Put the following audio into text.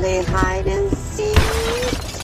They hide in.